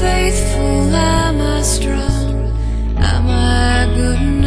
faithful? Am I strong? Am I good enough?